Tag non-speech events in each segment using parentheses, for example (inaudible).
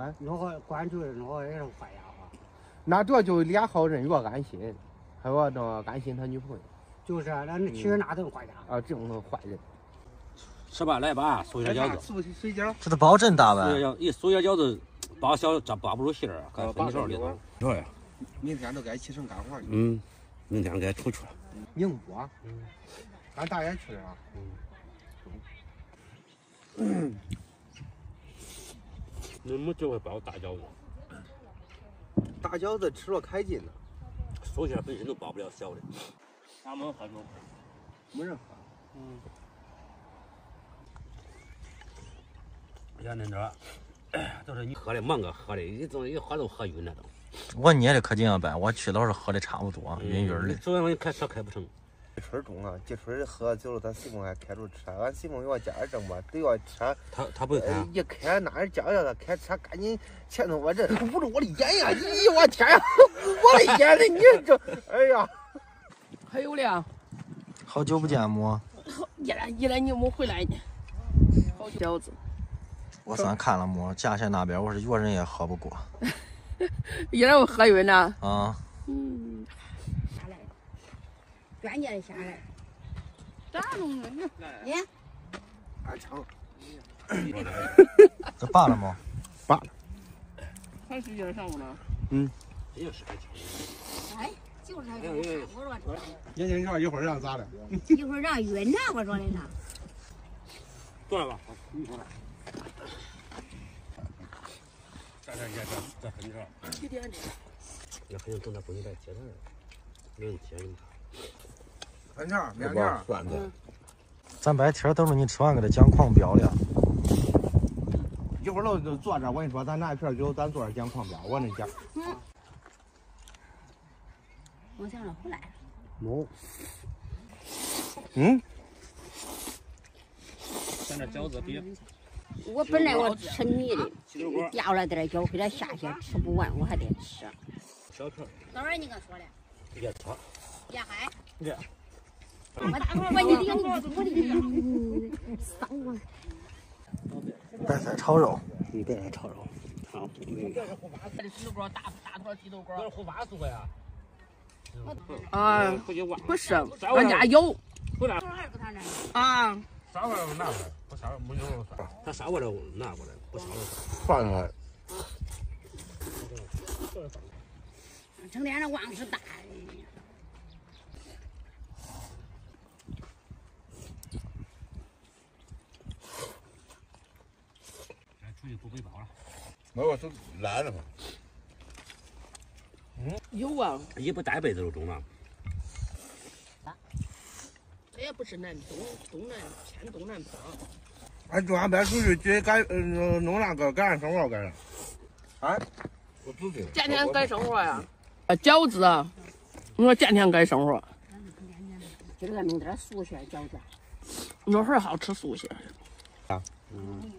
啊，那个关注那个也是坏呀哈。那主要就俩好人，一个安心，还有那个安心他女朋友。就是，那其实那都是坏家伙。啊，这种坏人。吃吧，来吧，素馅饺子。素水饺。这都包真大呗。素馅饺，一素馅饺子包小，这包不住馅儿，搁分勺里头。对。明天都该起身干活去。嗯，明天该出去了。宁波。嗯。俺大爷去了。嗯。你没机会包大饺子。大饺子吃了开劲了。素馅本身都包不了小的。咱们喝酒。没人喝。嗯。像恁这，都是你喝的，忙个喝的，一总一喝都喝晕了都。我捏的可劲了呗，我去老是喝的差不多，晕晕的。昨天晚上开车开不成。季春中啊，季春喝酒了，咱媳妇还开着车，俺西蒙要加点正吧，都要车。他他不。一开那儿叫叫他开车，赶紧前头我这捂着我的眼呀！咦，我天呀，我的 (laughs) 眼嘞！你这，哎呀，还有嘞。好久不见，么。一来一来你没回来呢。好饺子。我算看了么？驾县那边我是一个人也喝不过。(laughs) 一人我喝晕了。啊。嗯。下来，关键的下来。咋弄的？你。二枪。(laughs) 这罢了吗？罢了。还是一人上午呢。嗯。也是二枪。哎，就是他说我说。眼睛瞧一会儿让咋的？一会儿让晕了，我说的他。坐了吧，你坐。这这这这分着。几点的？那还能等他闺女来接他，没人接你。面条，面条，算的。咱白天等着你吃完，给他讲狂飙了。一会儿老就坐这，我跟你说，咱拿一瓶酒，咱坐这讲狂飙，我跟你讲。嗯。我想着回来了。没。嗯。咱这饺子比。我本来我吃腻的，掉了点饺，给他下去吃不完，我还得吃。小吃。早上你跟说的。别吃。别嗨。别。(laughs) 白菜炒肉。你白菜炒肉。好。这是护发素的鸡豆糕，大大坨鸡豆糕。这是护发素呀。啊，不是，俺家有。回来。啊。啥玩意儿拿过来？不啥没牛肉算。他啥玩意儿拿过来？不啥了放下来。成天的忘吃大。不背包了。那我都懒了嘛。嗯，有啊。一不带被子就中了。这也不是南东东南偏东南方。俺中俺班出去去改嗯弄那个改善生活改了。哎，我自己。天天改生活呀？啊饺子，我说天天改生活。今儿个弄点素馅饺子。那会儿好吃素馅。啊。嗯。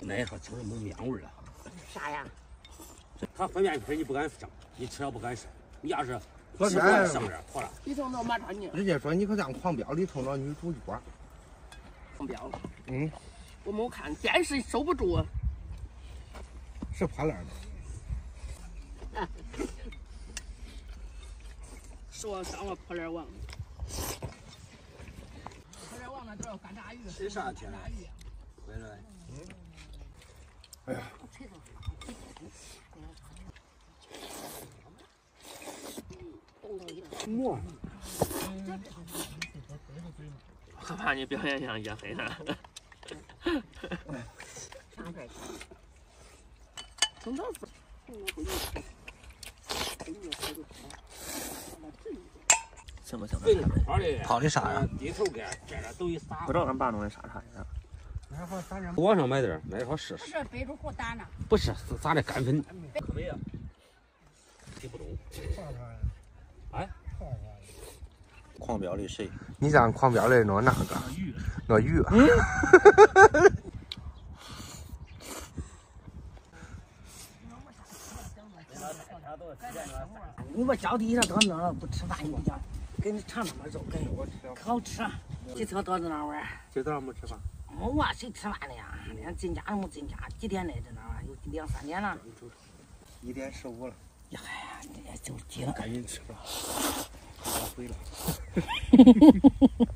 那一说吃了没面味了。啥呀？他分面皮你不敢上，你吃了不敢上。你要是昨天上面破了。里头那马超你。人家说你可像狂飙里头那女主角。狂飙。嗯。我没看电视收不住。是 (laughs) 破烂的。说上了破烂王。破烂王那都要干炸鱼。吃啥去了？回来。嗯。哎呀。我，我怕你表现像叶飞呢。行不行？跑的啥呀？不知道俺爸弄的啥茶呀？网上买点，买好试试。不是背着火打呢。不是，是咋的干粉？可美啊！听不动。哎，狂飙的谁？你像狂飙的那那个，那鱼。嗯你把脚底下都弄了，不吃饭你讲，给你尝尝吧肉，给可好吃。几天到这那玩儿，今早上没吃饭？没啊，谁吃饭的呀？连进家都没进家，几点了？这那玩意儿有两三点了。一点十五了。呀嗨，这也就急了。赶紧吃吧，要回来。(laughs)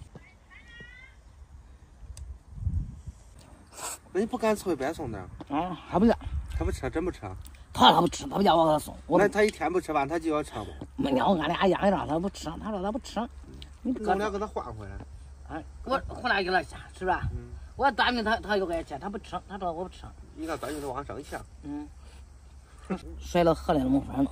那你不干脆别送的？啊，还不是？他不吃，真不吃。他他不吃，他不叫我给他送。那他一天不吃饭，他就要吃吗？没鸟，俺俩一样的，他不吃，他说他不吃。你不咱俩给他换回来。哎，我回来给他下，是吧？嗯。我端命他，他又爱吃，他不吃，他知道我不吃。你看端命他往上下。嗯。摔到河里了，没法弄。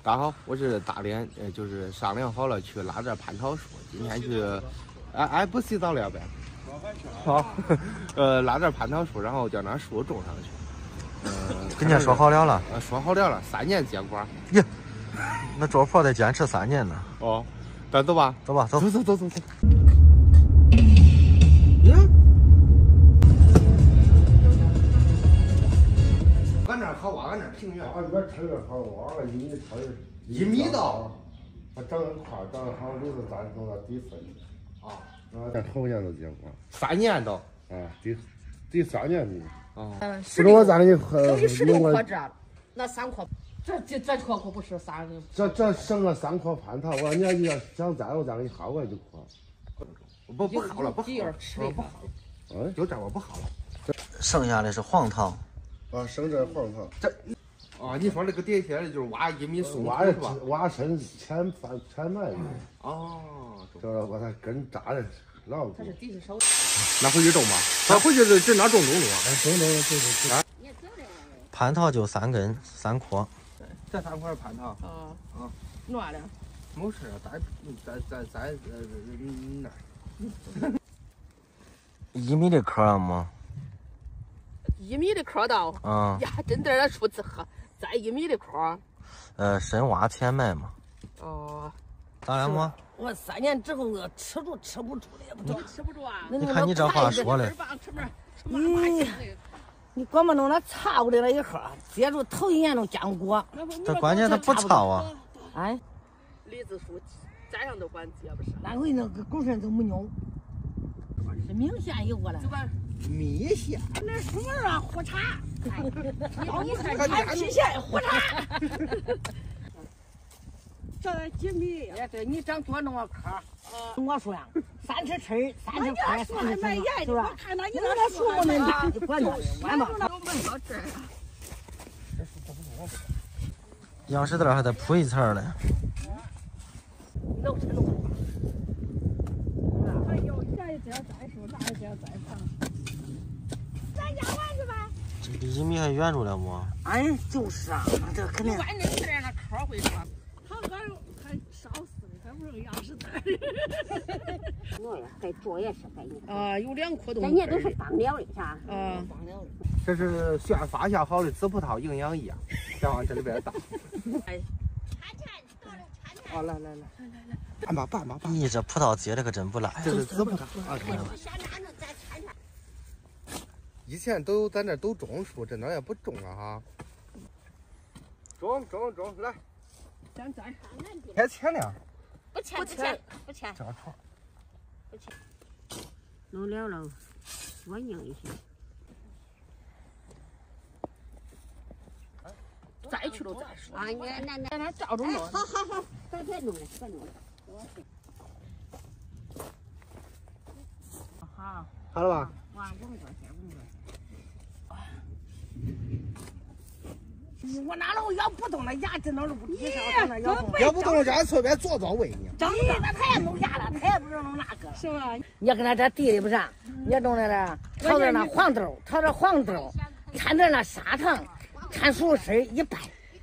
大家好，我是大连，呃，就是商量好了去拉这蟠桃树，今天去，哎哎，不洗澡了呗？好，(laughs) 呃，拉这蟠桃树，然后将那树种上去。呃，跟人家说好了了。呃，说好了了，三年结果。耶，(laughs) 那做婆得坚持三年呢。哦，咱走吧，走吧，走走走走走走。俺这好挖，俺这平原。俺这边特别好挖了，一米长，一米多。它长得快，长得好，就是咱弄到底分。啊。啊，咱头年都结果。三年都。啊，第第三年的。哦。不是我咱的和。等于十六颗这，那三颗，这这这颗可不是三的。这这剩了三颗蟠桃，我说你要你要想摘，我再给你薅过来就可。不不好了，不好了，不薅了。嗯，就这我不薅了。剩下的是黄桃。啊，剩这黄桃。这，啊，你说那个底下的就是挖一米松挖的挖深浅翻浅埋的。哦。这把它根扎的牢固。它是底子少。那回去种吧。那回去就只那种种种啊。种种种种。啊。蟠桃就三根三颗。这三块蟠桃。啊啊。乱了。没事啊，在在在在呃那儿。一米的棵了吗？一米的棵道，嗯呀，真点那树枝呵，再一米的棵。呃，深挖浅埋嘛。哦。当然么？我三年之后吃住吃不住的也不着，吃不住啊。你看你这话说的。你你光把弄那擦过来那一盒，接住头一年都浆果。这关键它不糙啊。哎。李子树咋样都管结不是？那回那个狗身都没扭，是明显有过来。米线，那什么啊？胡茬，(laughs) (laughs) 要你看看米线胡茬。这几米？哎，对你长多弄个棵我说呀，(laughs) 三尺尺，三尺宽，三尺宽，是吧？看到你那树木那大，你管它，管吧。杨石头还得铺一层嘞。这一栽树，那一栽树。咱家玩去吧。这离一米还远着了不？哎，就是啊，这肯定。关键是那壳会说。他还还烧死的，还不是个杨石墩。(laughs) 我呀，该做也是该你。啊，有两棵都。人家都是当了的，啥？啊，当了的。这是现发酵好的紫葡萄营养液，先往这里边倒。哎。啊，来来来来来，拌吧拌吧拌。你这葡萄结的可真不赖。这是紫葡萄啊，以前都在那都种树，这哪也不种了哈。种种种，来。咱咱开钱了。不钱不钱不钱。这串。不钱。弄了了，多硬一些。再去了再说。啊，你那那在那照着弄。好好好，别别弄了，别弄了。好。好了吧？哇，五十多钱，五十多钱。我哪能摇不动了？牙真的是不吱声，摇不动。摇不动了，家随便坐坐位呢。真的，那他也弄牙了，他也不知道弄哪个。是吧？你要跟他这地里不是？你要种的这，炒点那黄豆，炒点黄豆，掺点那砂糖。掺熟食一拌，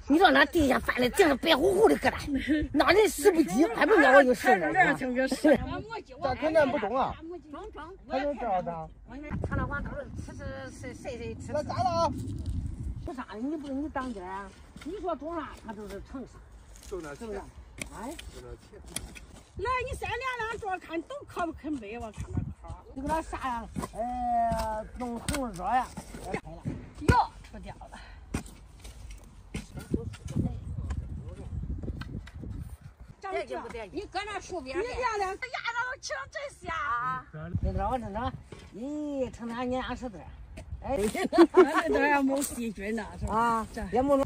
你说那地下翻的净是白乎乎的疙瘩，(laughs) 那人使不急，还不让我就使了。是，咱肯定不中啊。中中，他就这样的。他那黄豆吃吃谁谁谁吃。那咋了？不咋的？你不你当家，你说种啥，他都是成啥，种点，种，哎，挣点钱。来，你先量量这，看都可不可买？我看看可你给搁那啥，呃，弄红烧呀。开了，哟，出掉了。别急不？你搁那树边。你量量，这呀，那都吃上真香啊！这边我称称，咦，称点粮食子。哎，(laughs) 咱这点儿也没有细菌呐，是吧？啊，也没。